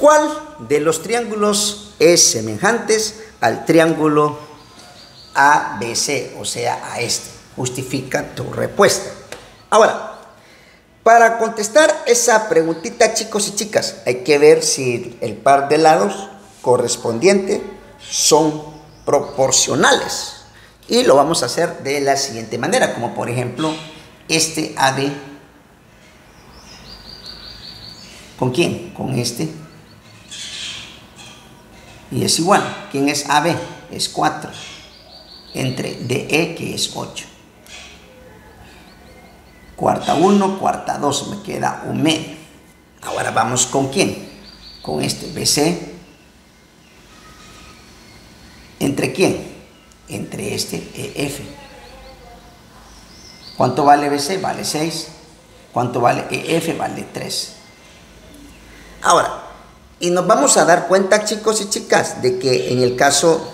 ¿Cuál de los triángulos es semejantes al triángulo ABC, o sea, a este? Justifica tu respuesta. Ahora, para contestar esa preguntita, chicos y chicas, hay que ver si el par de lados correspondiente son proporcionales. Y lo vamos a hacer de la siguiente manera, como por ejemplo este AB. ¿Con quién? Con este. Y es igual. ¿Quién es AB? Es 4. Entre DE, que es 8. Cuarta 1, cuarta 2. Me queda un medio. Ahora vamos con quién? Con este BC. ¿Entre quién? Entre este EF. ¿Cuánto vale BC? Vale 6. ¿Cuánto vale EF? Vale 3. Ahora, y nos vamos a dar cuenta, chicos y chicas, de que en el caso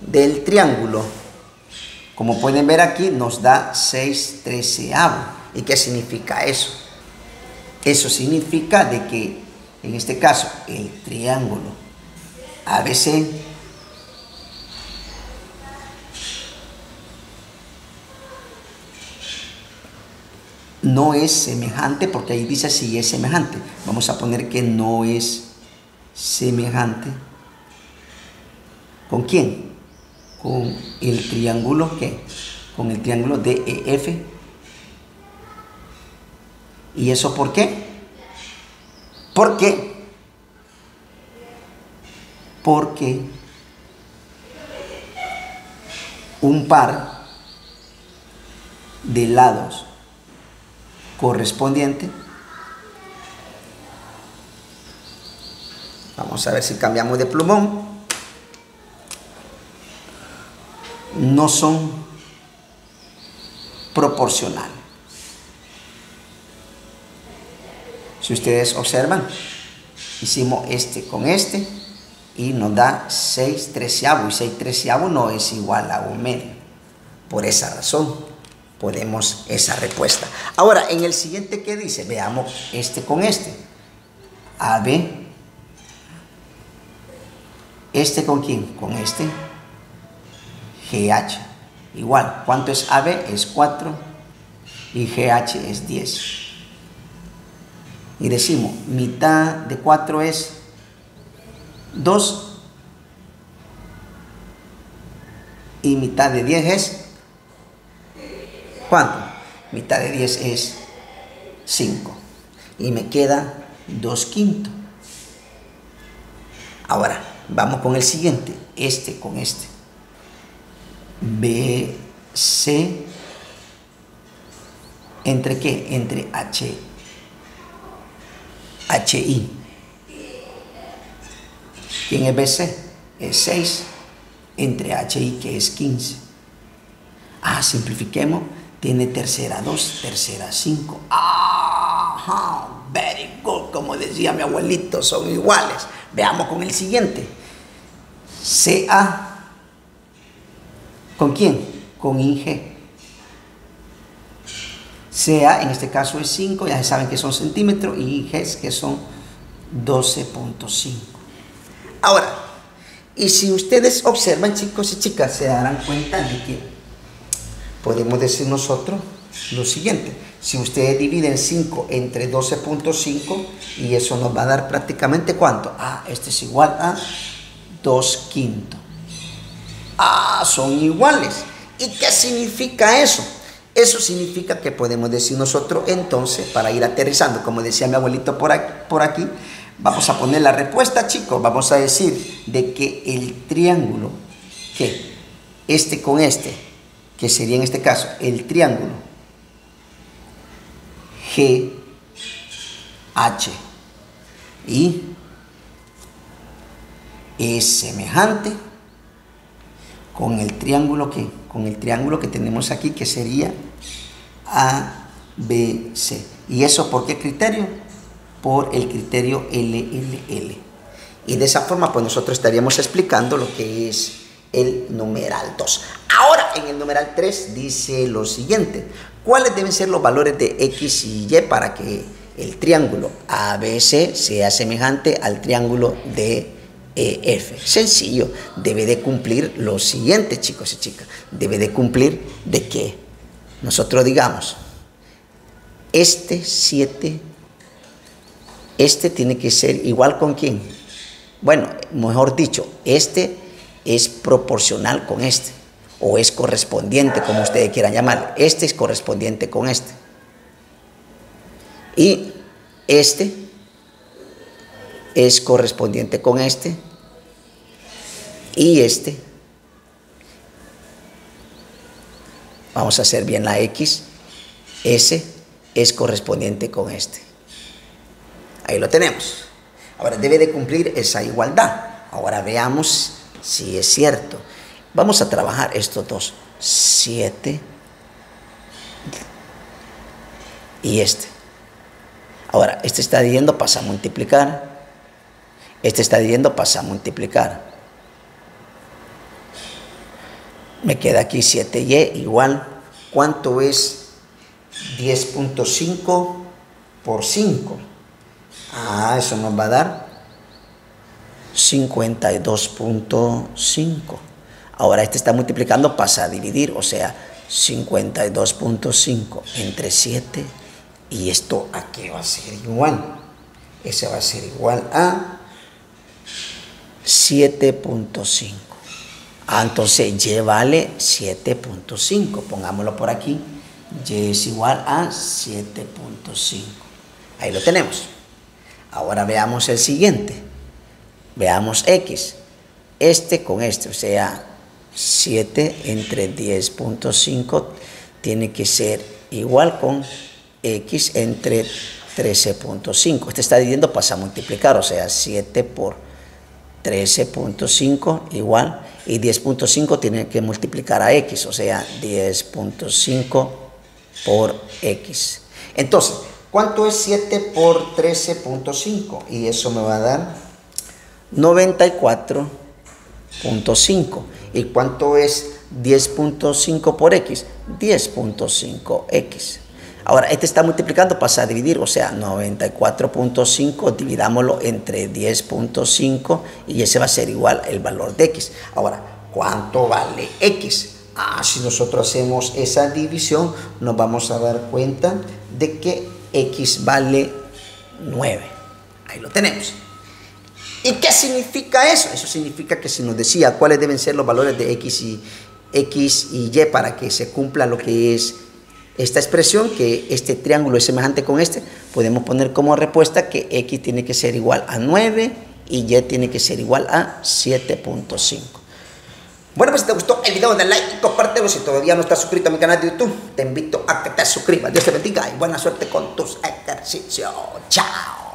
del triángulo, como pueden ver aquí, nos da 6 treceavos. ¿Y qué significa eso? Eso significa de que, en este caso, el triángulo ABC no es semejante, porque ahí dice si es semejante. Vamos a poner que no es semejante. ¿Con quién? Con el triángulo ¿qué? Con el triángulo DEF. ¿Y eso por qué? ¿Por qué? Porque un par de lados correspondiente. Vamos a ver si cambiamos de plumón. No son proporcionales. Si ustedes observan, hicimos este con este y nos da 6 treceavos. Y 6 treceavos no es igual a un medio. Por esa razón podemos esa respuesta. Ahora, en el siguiente, ¿qué dice? Veamos este con este. AB. ¿Este con quién? Con este. GH. Igual, ¿cuánto es AB? Es 4 y GH es 10. Y decimos, mitad de 4 es 2 y mitad de 10 es ¿Cuánto? Mitad de 10 es 5. Y me queda 2 quintos. Ahora, vamos con el siguiente. Este con este. B, C. ¿Entre qué? Entre H. HI. ¿Quién es BC? Es 6 entre HI que es 15. Ah, simplifiquemos tiene tercera 2, tercera 5. Ajá, very good, como decía mi abuelito, son iguales. Veamos con el siguiente. CA. ¿Con quién? Con IG. CA en este caso es 5, ya saben que son centímetros, y es que son 12.5. Ahora, y si ustedes observan, chicos y chicas, se darán cuenta de que podemos decir nosotros lo siguiente. Si ustedes dividen 5 entre 12.5 y eso nos va a dar prácticamente cuánto? Ah, este es igual a 2 quintos. Ah, son iguales. ¿Y qué significa eso? Eso significa que podemos decir nosotros entonces, para ir aterrizando, como decía mi abuelito por aquí, por aquí vamos a poner la respuesta, chicos. Vamos a decir de que el triángulo, que este con este, que sería en este caso el triángulo G, H y es semejante con el triángulo que con el triángulo que tenemos aquí que sería ABC. ¿Y eso por qué criterio? Por el criterio LLL. Y de esa forma pues nosotros estaríamos explicando lo que es el numeral 2. Ahora, en el numeral 3 dice lo siguiente. ¿Cuáles deben ser los valores de X y Y para que el triángulo ABC sea semejante al triángulo DEF. Sencillo, debe de cumplir lo siguiente, chicos y chicas. Debe de cumplir de que nosotros digamos, este 7, este tiene que ser igual con quién. Bueno, mejor dicho, este es proporcional con este, o es correspondiente, como ustedes quieran llamar. Este es correspondiente con este. Y este es correspondiente con este. Y este. Vamos a hacer bien la X. Ese es correspondiente con este. Ahí lo tenemos. Ahora debe de cumplir esa igualdad. Ahora veamos si es cierto. Vamos a trabajar estos dos. 7 y este. Ahora, este está diciendo pasa a multiplicar. Este está diciendo pasa a multiplicar. Me queda aquí 7y igual. ¿Cuánto es 10.5 por 5? Ah, eso nos va a dar 52.5. Ahora este está multiplicando, pasa a dividir, o sea, 52.5 entre 7 y esto a qué va a ser igual. Ese va a ser igual a 7.5. Ah, entonces Y vale 7.5. Pongámoslo por aquí. Y es igual a 7.5. Ahí lo tenemos. Ahora veamos el siguiente. Veamos X. Este con este, o sea, 7 entre 10.5 tiene que ser igual con x entre 13.5. Este está dividiendo, pasa a multiplicar, o sea, 7 por 13.5 igual, y 10.5 tiene que multiplicar a x, o sea, 10.5 por x. Entonces, ¿cuánto es 7 por 13.5? Y eso me va a dar 94.5. ¿Y cuánto es 10.5 por x? 10.5x. Ahora, este está multiplicando, pasa a dividir, o sea, 94.5, dividámoslo entre 10.5 y ese va a ser igual el valor de x. Ahora, ¿cuánto vale x? Ah, si nosotros hacemos esa división, nos vamos a dar cuenta de que x vale 9. Ahí lo tenemos. ¿Y qué significa eso? Eso significa que si nos decía cuáles deben ser los valores de x y, x y y para que se cumpla lo que es esta expresión, que este triángulo es semejante con este, podemos poner como respuesta que x tiene que ser igual a 9 y y tiene que ser igual a 7.5. Bueno, pues si te gustó el video, dale like y compártelo. Si todavía no estás suscrito a mi canal de YouTube, te invito a que te suscribas. Dios te bendiga y buena suerte con tus ejercicios. Chao.